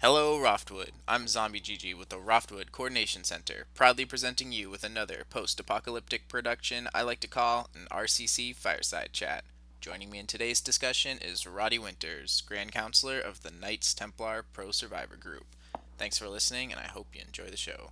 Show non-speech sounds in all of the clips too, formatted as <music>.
Hello, Roftwood. I'm Zombie GG with the Roftwood Coordination Center, proudly presenting you with another post apocalyptic production I like to call an RCC Fireside Chat. Joining me in today's discussion is Roddy Winters, Grand Councilor of the Knights Templar Pro Survivor Group. Thanks for listening, and I hope you enjoy the show.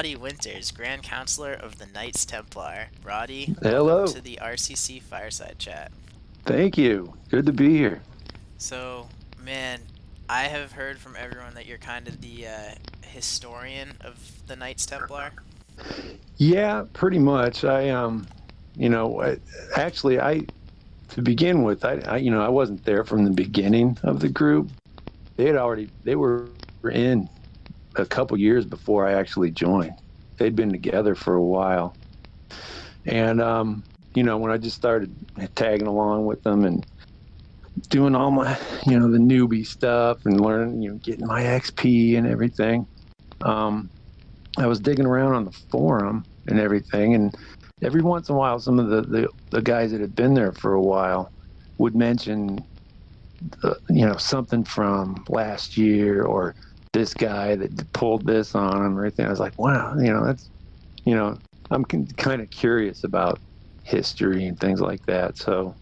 Roddy Winters, Grand Councilor of the Knights Templar. Roddy, Hello. welcome to the RCC Fireside Chat. Thank you. Good to be here. So, man, I have heard from everyone that you're kind of the uh, historian of the Knights Templar. Yeah, pretty much. I um, you know, I, actually, I to begin with, I, I you know, I wasn't there from the beginning of the group. They had already they were in a couple years before I actually joined. They'd been together for a while, and um, you know, when I just started tagging along with them and doing all my, you know, the newbie stuff and learning, you know, getting my XP and everything. Um, I was digging around on the forum and everything, and every once in a while, some of the, the, the guys that had been there for a while would mention, uh, you know, something from last year or this guy that pulled this on him or anything. I was like, wow, you know, that's, you know, I'm kind of curious about history and things like that. So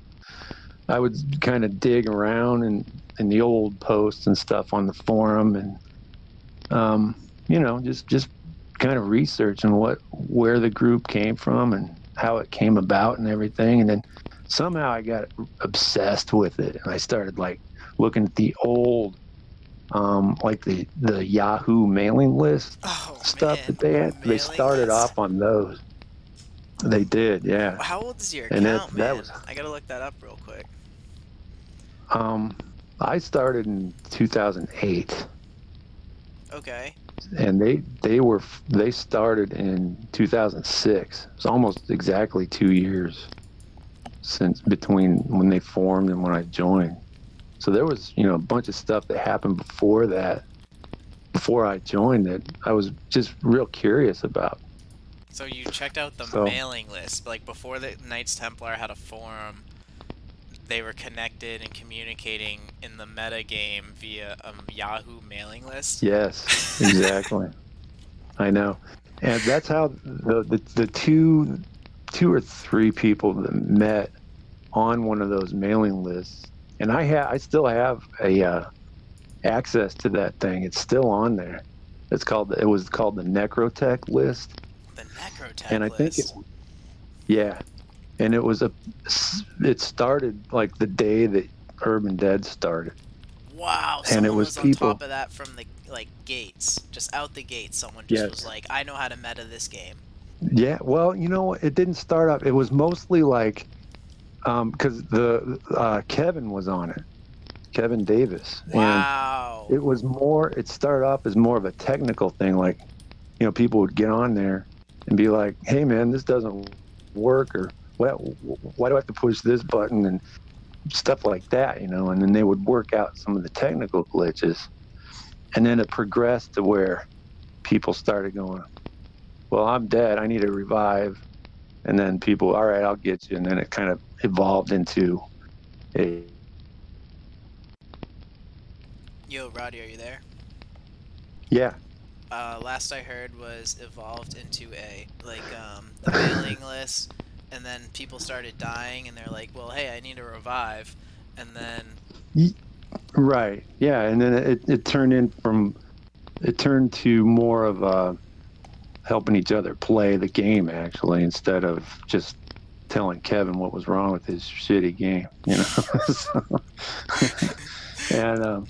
I would kind of dig around in, in the old posts and stuff on the forum and, um, you know, just, just kind of researching what where the group came from and how it came about and everything and then somehow I got obsessed with it and I started like looking at the old um like the the Yahoo mailing list Oh, stuff man, that they had they started list. off on those they did yeah How old is your account, that- that man? was- I gotta look that up real quick. um I started in 2008 Okay. and they they were they started in 2006 it's almost exactly two years since between when they formed and when i joined so there was you know a bunch of stuff that happened before that before i joined that i was just real curious about. So you checked out the So- mailing list, like before the Knights Templar had a forum, they were connected and communicating in the meta game via a Yahoo mailing list. yes exactly. <laughs> I know. And that's how the, the the two two or three people that met on one of those mailing lists and i have i still have a uh, access to that thing it's still on there it's called it was called the necrotech list The Necrotech and i think it, yeah and it was a it started like the day that urban dead started wow, and it was was on people- top of that from the like gates, just out the gates. Someone just Yes. was like, "I know how to meta this game." Yeah, well, you know, it didn't start up. It was mostly like, because the uh, Kevin was on it, Kevin Davies, Wow. and it was more. It started off as more of a technical thing, like, you know, people would get on there and be like, "Hey, man, this doesn't work," or "Why, why do I have to push this button?" and stuff like that, you know. And then they would work out some of the technical glitches, and then it progressed to where people started going, well, I'm dead. I need a revive. And then people, all right, I'll get you. And then it kind of evolved into a, Yo, Roddy, are you there? yeah, uh, last I heard was evolved into a like um, the mailing <laughs> list, and then people started dying, and they're like, "Well, hey, I need a revive," and then right. Yeah. And then it, it turned in from, it turned to more of uh, helping each other play the game, actually, instead of just telling Kevin what was wrong with his shitty game, you know? <laughs> so, <laughs> and um,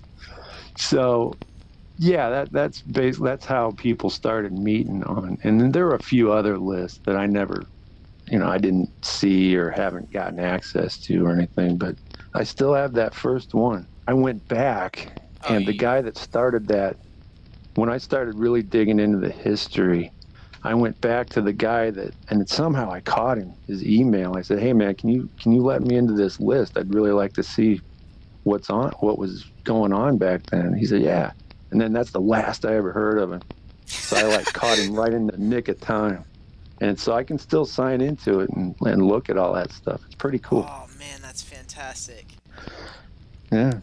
so, yeah, that that's bas- that's how people started meeting on. And then there were a few other lists that I never, you know, I didn't see or haven't gotten access to or anything. But I still have that first one. I went back, Oh, and the guy that started that when I started really digging into the history, I went back to the guy that, and somehow I caught him his email. I said, "Hey man, can you can you let me into this list? I'd really like to see what's on, what was going on back then." He said, "Yeah," and then that's the last I ever heard of him. So I like <laughs> caught him right in the nick of time, and so I can still sign into it and, and look at all that stuff. It's pretty cool. Oh man, that's fantastic. Yeah,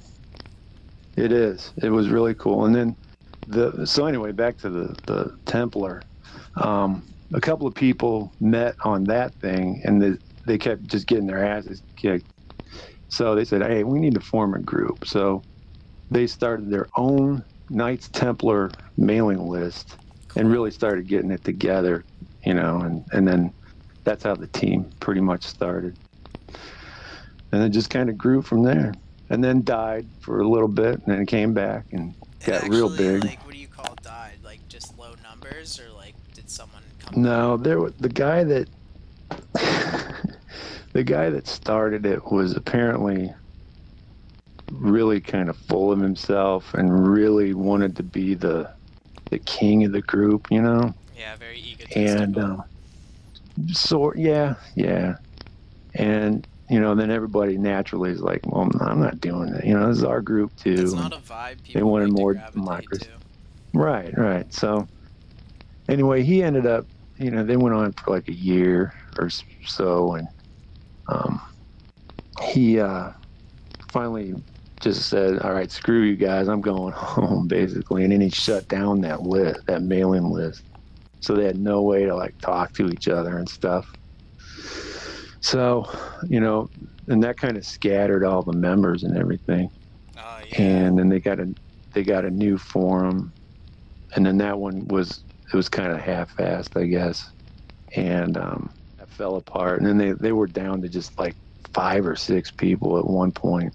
it is. It was really cool. And then the so anyway, back to the the Templar. Um, a couple of people met on that thing, and they they kept just getting their asses kicked. So they said, "Hey, we need to form a group." So they started their own Knights Templar mailing list and really started getting it together, you know, and and then that's how the team pretty much started. And it just kind of grew from there. And then died for a little bit and then came back and got actually, real big. Like, what do you call died? Like just low numbers, or like someone come? No, there the guy that <laughs> the guy that started it was apparently really kind of full of himself and really wanted to be the the king of the group, you know. Yeah, very egotistical. And um, so yeah, yeah, and you know, then everybody naturally is like, "Well, I'm not doing it." You know, this is our group too. it's not a vibe people wanted more democracy. to. Right, right. So anyway, he ended up, you know, they went on for like a year or so, and um, he uh, finally just said, "All right, screw you guys, I'm going <laughs> home," basically, and then he shut down that list, that mailing list. So they had no way to like talk to each other and stuff. So, you know, and that kind of scattered all the members and everything Oh yeah. and then they got a they got a new forum and then that one was it was kind of half-assed i guess. And um fell apart. And then they they were down to just like five or six people at one point.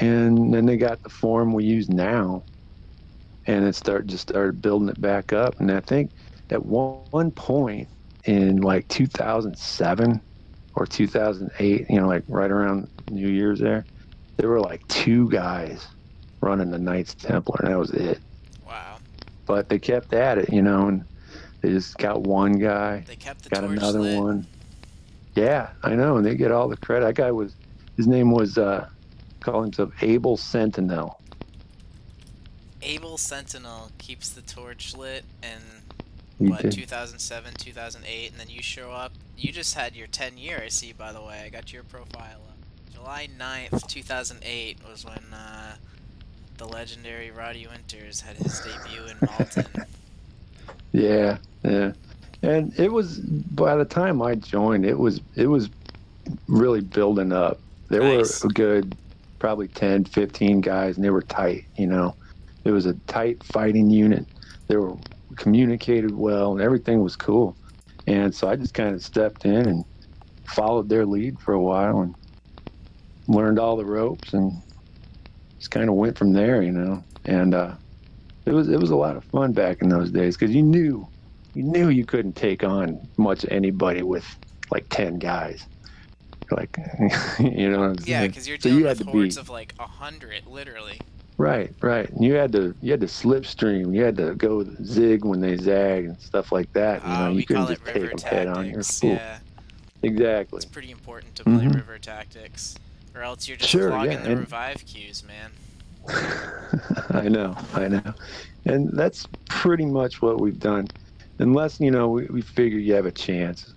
And then they got the form we use now. And it started just started building it back up. And i think at one, one point in like 2007 or 2008 you know like right around new year's there there were like two guys running the Knights Templar, and that was it. But they kept at it, you know, and they just got one guy, They kept the got torch another lit. one. Yeah, I know, and they get all the credit. That guy was, his name was, uh, call himself Abel Sentinel. Able Sentinel keeps the torch lit and He what did. 2007 2008 and then you show up you just had your 10 year i see by the way i got your profile up july 9th 2008 was when uh, the legendary roddy winters had his debut in malton <laughs> Yeah, yeah, and it was by the time I joined, it was it was really building up. There Nice. were a good probably 10, 15 guys, and they were tight. You know, it was a tight fighting unit. They were communicated well, and everything was cool. And so I just kind of stepped in and followed their lead for a while and learned all the ropes and just kind of went from there. You know, and uh, it was it was a lot of fun back in those days because you knew you knew you couldn't take on much anybody with like 10 guys. Like <laughs> you know yeah because you're So dealing you had with to be- of like a hundred literally. Right right. And you had to you had to slipstream. You had to go zig when they zag and stuff like that you know? Uh, you we couldn't call it just river take them head on. Your tactics fool yeah. Exactly. It's pretty important to play Mhm. river tactics or else you're just Sure, clogging yeah, the and- revive queues man <laughs> I know, I know. And that's pretty much what we've done. Unless, you know, we, we figure you have a chance.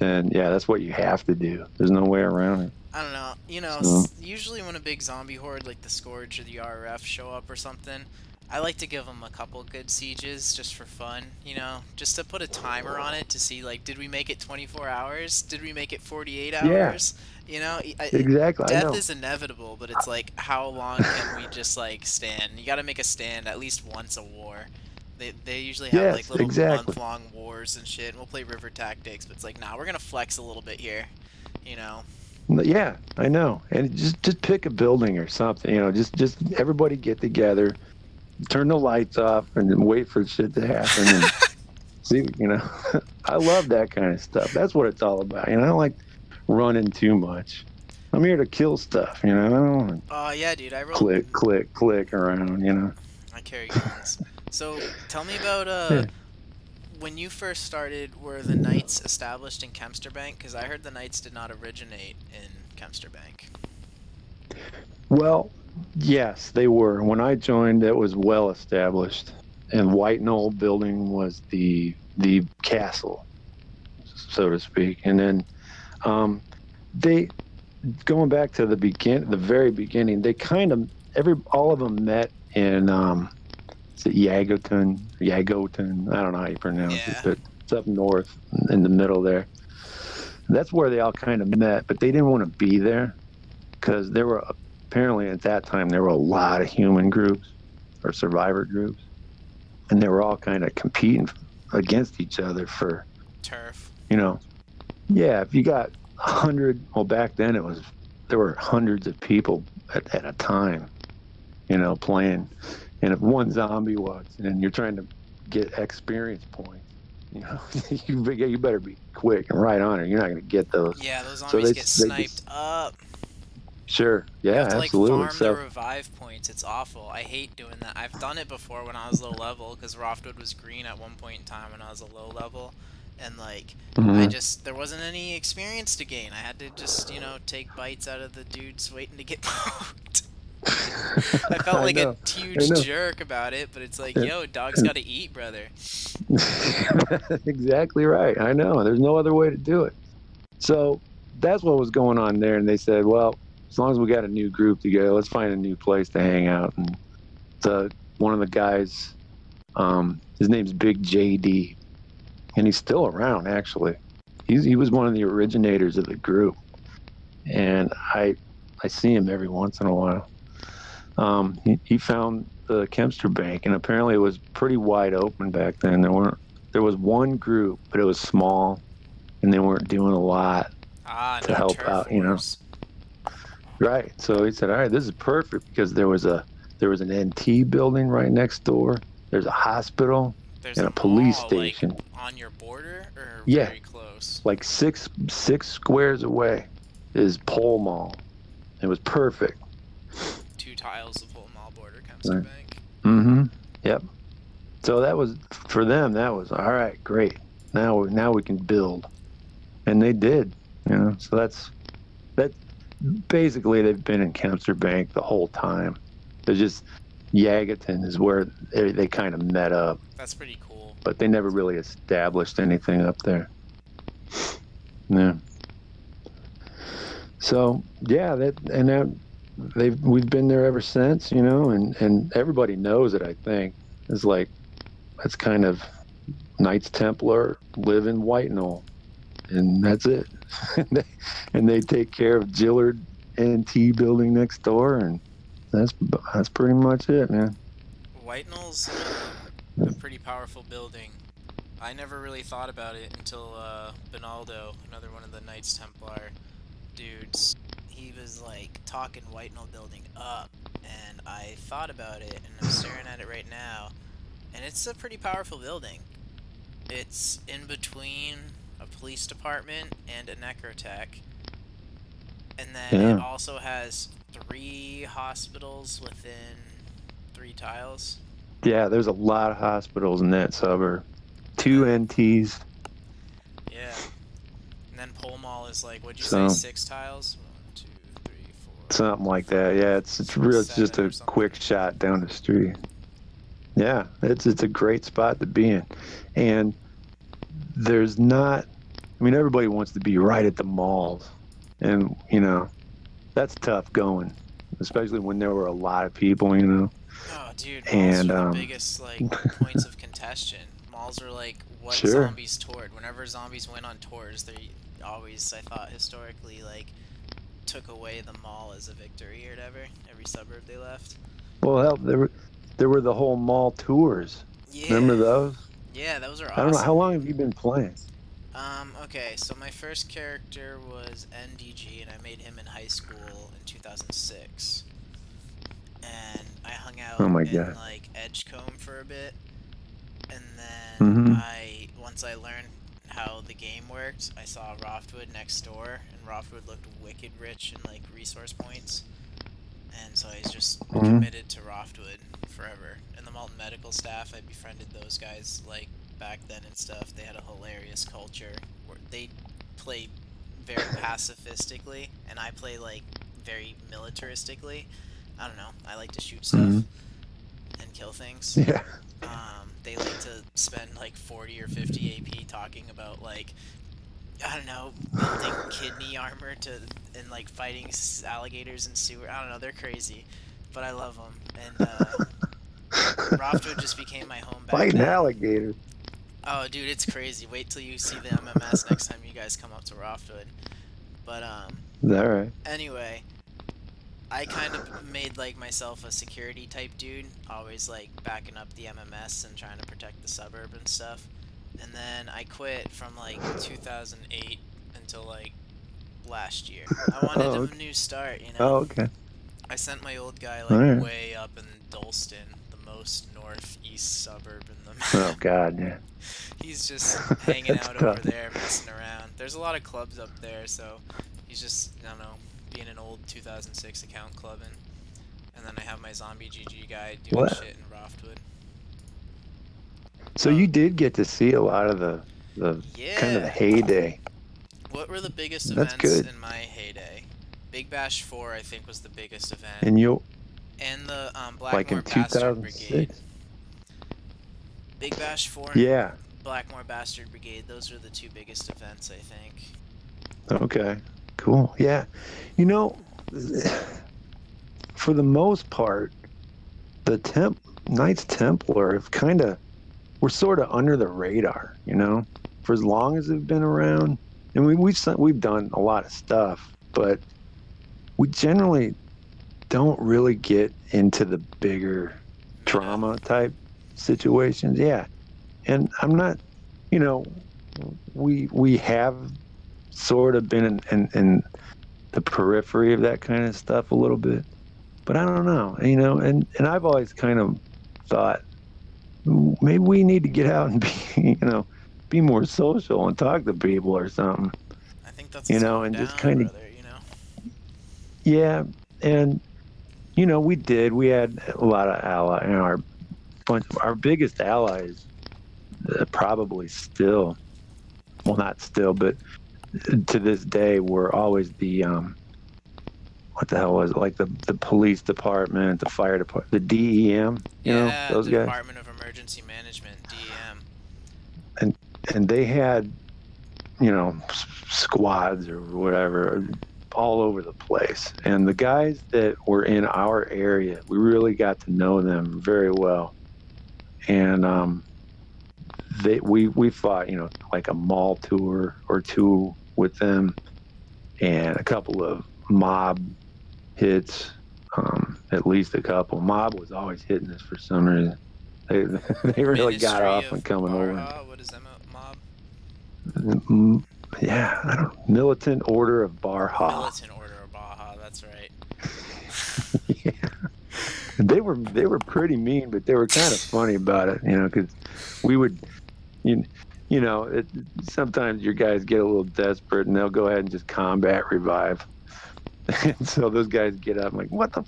And yeah, that's what you have to do. There's no way around it. I don't know. You know, So- usually when a big zombie horde like the Scourge or the RF show up or something, I like to give them a couple good sieges just for fun. You know, just to put a timer on it to see like, did we make it 24 hours? Did we make it 48 hours? Yeah. You know, I- Exactly. Death know. is inevitable, but it's like, how long can we just like stand? You got to make a stand at least once a war. They, they usually have Yes, like little exactly. month long wars and shit. And we'll play river tactics, but it's like, nah, we're gonna flex a little bit here. You know. Yeah, I know. And just just pick a building or something. You know, just just everybody get together, turn the lights off, and wait for shit to happen. And <laughs> see, you know, <laughs> I love that kind of stuff. That's what it's all about. You know, I like running too much. I'm here to kill stuff. You know, I don't want to Oh yeah, dude. I rolled. click, click, click around. You know. I carry guns. So tell me about uh, Yeah. when you first started. Were the Knights established in Kempster Bank? Because I heard the Knights did not originate in Kempster Bank. Well, yes, they were. When I joined, it was well established, and White Knoll Building was the the castle, so to speak. And then um, they, going back to the begin, the very beginning, they kind of every all of them met in um, is it Yagoton, Yagoton? I don't know how you pronounce Yeah. it, but it's up north in the middle there. That's where they all kind of met, but they didn't want to be there because there were apparently at that time there were a lot of human groups or survivor groups and they were all kind of competing against each other for Turf. you know yeah if you got hundred well back then it was there were hundreds of people at, at a time you know playing and if one zombie walks in and you're trying to get experience points you know <laughs> you, you better be quick and right on it you're not going to get those Yeah, those So zombies they- get sniped just- up. sure yeah to like farm so the revive points. It's awful. I hate doing that. I've done it before when I was low level because Roftwood was green at one point in time when I was a low level, and like I mhm. just there wasn't any experience to gain. I had to just you know take bites out of the dudes waiting to get <laughs> poked. I felt <laughs> like know. a huge jerk about it, but it's like, yo, dog's <laughs> gotta eat, brother. exactly right. I know. There's no other way to do it. So that's what was going on there. And they said, well, as long as we got a new group together, let's find a new place to hang out. And the, one of the guys, um, his name's Big JD, and he's still around, actually. He's, he was one of the originators of the group. And I, I see him every once in a while. Um, he, he found the Kempster Bank, and apparently it was pretty wide open back then. There weren't there was one group, but it was small, and they weren't doing a lot. Ah, To no help out, you know. Right. So he said, "All right, this is perfect because there was a there was an NT building right next door. There's a hospital There's and a police mall, station, like, on your border or Yeah. very close. like six six squares away, is Pole Mall. It was perfect. Two tiles of Pole mall border Kempster Right. Bank. Mm-hmm. Yep. So that was for them. That was all right. Great. Now we now we can build, and they did. You know. So that's that. Basically, they've been in Kempster Bank the whole time. They're just Yagoton is where they, they kind of met up, That's pretty cool. but they never really established anything up there. Yeah. So yeah, that and that they've we've been there ever since, you know, and and everybody knows it. I think it's like that's kind of Knights Templar live in White Knoll, and that's it. <laughs> and, they, and they take care of Gillard NT building next door, and that's that's pretty much it, man. White Knoll's uh, a pretty powerful building. I never really thought about it until uh, Benaldo, another one of the Knights Templar dudes, he was like talking White Knoll building up, and I thought about it, and I'm staring at it right now, and it's a pretty powerful building. It's in between a police department and a necrotech, and then it also has three hospitals within three tiles. Yeah, there's a lot of hospitals in that suburb. Two NTs. Yeah. And then pole mall is like, what'd you So- say, six tiles? One, two, three, four. Something like that. Yeah, it's it's real. It's just a quick shot down the street. Yeah, it's it's a great spot to be in, and there's not. I mean, everybody wants to be right at the malls, and you know, that's tough going, especially when there were a lot of people. You know. Oh, dude, malls And, are the um, biggest like <laughs> points of contention. Malls are like what Sure. zombies toured. Whenever zombies went on tours, they always, I thought, historically, like took away the mall as a victory or whatever. Every suburb they left. Well, hell, there were there were the whole mall tours. Yeah. Remember those? Yeah, those are I don't know how long have you been playing. Um, okay, so my first character was NDG, and I made him in high school in 2006. And I hung out Oh my in, God. like, Edgecombe for a bit. And then Mhm. I, once I learned how the game worked, I saw Roftwood next door, and Roftwood looked wicked rich in, like, resource points. and so I just Mhm. committed to Roftwood forever. And the Malton Medical staff, I befriended those guys like back then and stuff. They had a hilarious culture where they play very <laughs> pacifistically, and I play like very militaristically. I don't know. I like to shoot stuff Mhm. and kill things. <laughs> Yeah. Um, they like to spend like 40 or 50 AP talking about like I don't know, building <laughs> kidney armor to and like fighting alligators in sewer. I don't know, they're crazy, but I love them. And uh, Roftwood just became my home back Fighting alligators. Oh, dude, it's crazy. Wait till you see the MMS next time you guys come up to Roftwood. But um, All right. anyway, I kind of made like myself a security type dude, always like backing up the MMS and trying to protect the suburb and stuff. And then I quit from like 2008 until like last year. I <laughs> wanted Oh, a new start, you know. Oh, okay. I sent my old guy like Alright. way up in Dalston, the most northeast suburb in Oh God, yeah. <laughs> He's just <laughs> hanging out over there, messing around. There's a lot of clubs up there, so he's just, I don't know, being an old 2006 account clubbing. And then I have my zombie GG guy doing What? shit in Roftwood. So Um, you did get to see a lot of the the Yeah. kind of the heyday. What were the biggest That's events good. in my heyday? Big Bash 4, I think, was the biggest event. And you and the um, like Blackmore in Bastard Brigade. 2006. Big Bash 4 Yeah. Blackmore Bastard Brigade, those were the two biggest events, I think. Okay. Cool. Yeah. You know, <sighs> for the most part, the temp Knights Templar have kind of we're sort of under the radar. You know, for as long as they've been around, and we we've we've done a lot of stuff, but we generally don't really get into the bigger drama type situations. Yeah. And I'm not, you know, we we have sort of been in, in, in the periphery of that kind of stuff a little bit. But I don't know, you know, and, and I've always kind of thought maybe we need to get out and be, <laughs> you know, be more social and talk to people or something. I think that's you know, and just down, kinda- you know. Yeah, and you know we did. We had a lot of ally, in our bunch, our biggest allies, uh, probably still, well, not still, but to this day, were always the um, what the hell was it? Like the the police department, the fire department, the DEM. You yeah, know those the guys, Department of Emergency Management, DEM. and they had, you know, s- squads or whatever all over the place. And the guys that were in our area, we really got to know them very well. And um, they we we fought, you know, like a mall tour or two with them, and a couple of mob hits. Um, at least a couple. Mob was always hitting us for some reason. They <laughs> they really got Ministry off of when coming over. What is that mob? Mm, Yeah, I don't. Militant Order of Barhah. Militant Order of Baja. That's right. <laughs> yeah. They were they were pretty mean, but they were kind of funny about it, you know, because we would, you, you know, it, sometimes your guys get a little desperate and they'll go ahead and just combat revive. <laughs> And so those guys get up, I'm like, what the,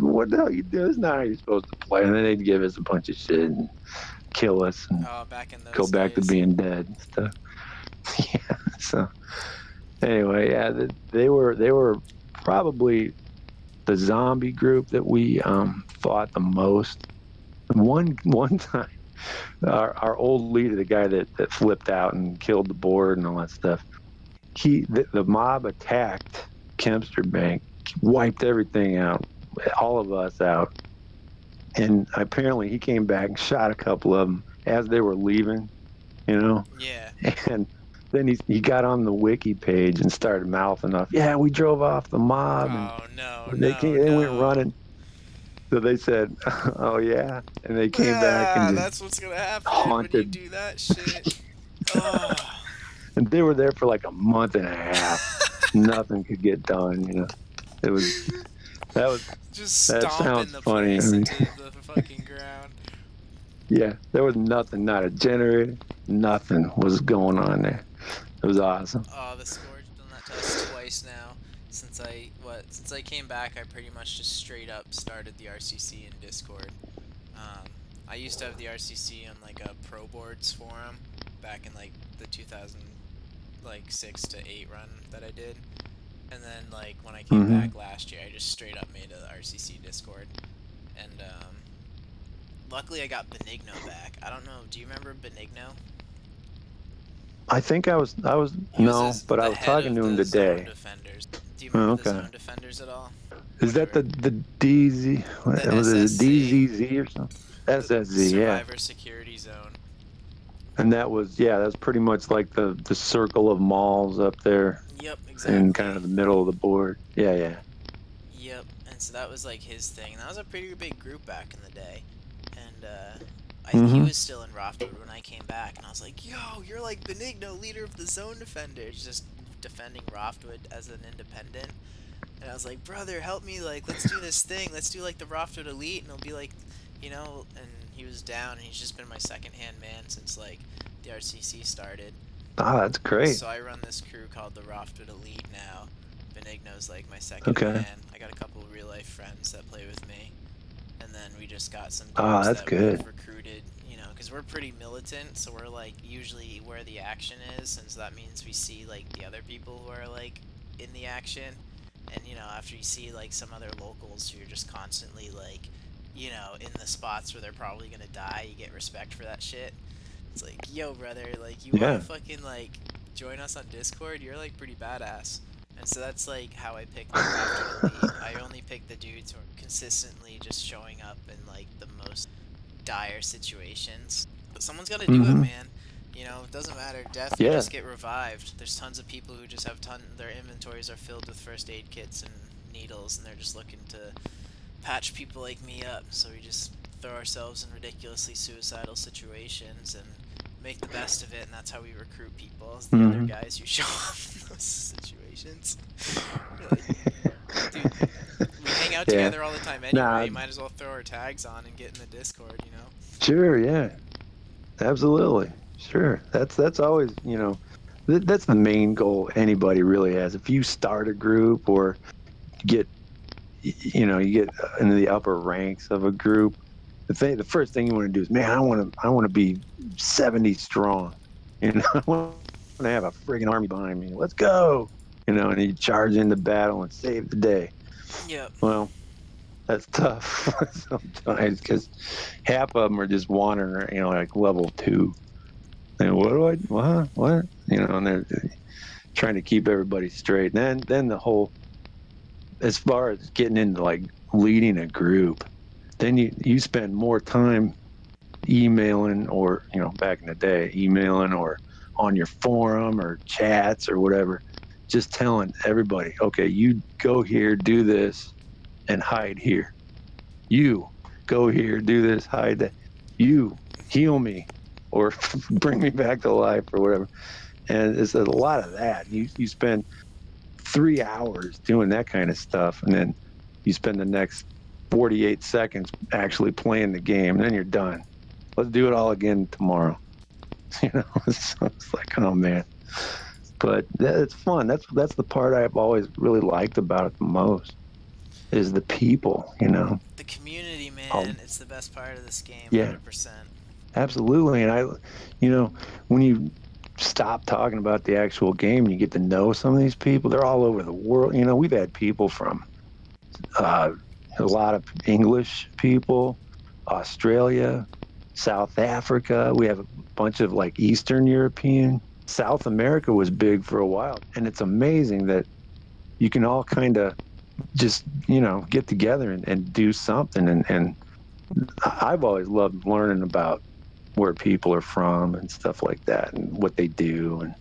what the hell you do? That's not how you're supposed to play. And then they'd give us a bunch of shit and kill us and Oh, back go back to being dead and stuff. <laughs> yeah. So anyway, yeah, th- they were they were probably the zombie group that we um, fought the most. One one time, our our old leader, the guy that that flipped out and killed the board and all that stuff, he the, the mob attacked Kempster Bank, wiped everything out, all of us out. And apparently he came back and shot a couple of them as they were leaving, you know. Yeah. <laughs> And then he he got on the wiki page and started mouthing off, "Yeah, we drove off the mob." and Oh no. they no, came, they went no. running. So they said, <laughs> "Oh yeah," and they came back Yeah, and just, that's what's gonna happen when you do that shit. <laughs> oh. and they were there for like a month and a half. <laughs> Nothing could get done, you know. It was that was Just That sounds the funny, place I mean. into the fucking ground. yeah. There was nothing, not a generator, nothing was going on there. It was awesome. Oh, the Scourge done that to us twice now. Since I what? Since I came back, I pretty much just straight up started the RCC in Discord. Um, I used to have the RCC on like a Pro Boards forum back in like the 2000 like six to eight run that I did, and then like when I came Mhm. back last year, I just straight up made a RCC Discord, and um, luckily I got Benigno back. I don't know. Do you remember Benigno? I think I was I was no, but I was talking to him today. Defenders. Do you Oh, remember the okay. Zone Defenders at all? Is that the the DZ? What, The was it the DZZ or something? SSZ, yeah. Survivor Security Zone. And that was yeah, that was pretty much like the the circle of malls up there Yep, exactly. in kind of the middle of the board. Yeah, yeah. Yep, and so that was like his thing. That was a pretty big group back in the day, and uh, I, he Mhm. was still in Roftwood when I came back, and I was like, "Yo, you're like Benigno, leader of the Zone Defenders, just defending Roftwood as an independent." And I was like, "Brother, help me! Like, let's do this thing. Let's do like the Roftwood Elite, and it'll be like, you know." And he was down, and he's just been my second-hand man since like the RCC started. Ah, that's great. So I run this crew called the Roftwood Elite now. Benigno's like my second Okay. man. I got a couple real life friends that play with me, and then we just got some ah, dudes that's that good. recruited. You know, because we're pretty militant, so we're like usually where the action is, and so that means we see like the other people who are like in the action, and you know after you see like some other locals who are just constantly like, you know, in the spots where they're probably gonna die, you get respect for that shit. It's like, yo, brother, like you Yeah. wanna fucking like join us on Discord? You're like pretty badass. And so that's like how I pick. <laughs> I only pick the dudes who are consistently just showing up in like the most dire situations. But someone's got to do it, Mhm. man. You know, it doesn't matter. Death, you Yeah. just get revived. There's tons of people who just have ton. Their inventories are filled with first aid kits and needles, and they're just looking to patch people like me up. So we just throw ourselves in ridiculously suicidal situations and make the best of it, and that's how we recruit people. The other Mhm. guys who <laughs> show up in those situations. We're <laughs> Dude, we hang out Yeah. together all the time anyway. Nah. Might as well throw our tags on and get in the Discord, you know. Sure, yeah. Absolutely. Sure. That's that's always, you know, th- that's the main goal anybody really has. If you start a group or get you know, you get uh, into the upper ranks of a group, the thing the first thing you want to do is, man, I want to I want to be 70 strong. <laughs> You know, I want to have a friggin' army behind me. Let's go. You know, and you charge into battle and save the day. Yep. Well, that's tough <laughs> sometimes because half of them are just wandering, you know, like level two. And what do I, what, what? You know, and they're trying to keep everybody straight. then, then the whole, as far as getting into like leading a group, then you you spend more time emailing or you know back in the day emailing or on your forum or chats or whatever just telling everybody okay you go here do this and hide here. You go here do this hide that. You heal me or <laughs> bring me back to life or whatever. And it's a lot of that. You you spend three hours doing that kind of stuff and then you spend the next 48 seconds actually playing the game and then you're done. Let's do it all again tomorrow. <laughs> You know so <laughs> it's like oh man but it's fun that's that's the part i've always really liked about it the most is the people you know The community, man, I'll- it's the best part of this game. Yeah. 100%. absolutely and i you know when you stop talking about the actual game and you get to know some of these people they're all over the world you know we've had people from uh, a lot of english people australia south africa we have a bunch of like eastern european south america was big for a while and it's amazing that you can all kind of just you know get together and, and do something. And, and i've always loved learning about where people are from and stuff like that and what they do and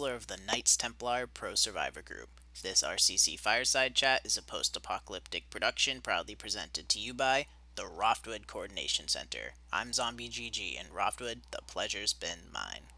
Of the Knights Templar Pro Survivor Group. This RCC Fireside Chat is a post apocalyptic production proudly presented to you by the Roftwood Coordination Center. I'm Zombie GG, and Roftwood, the pleasure's been mine.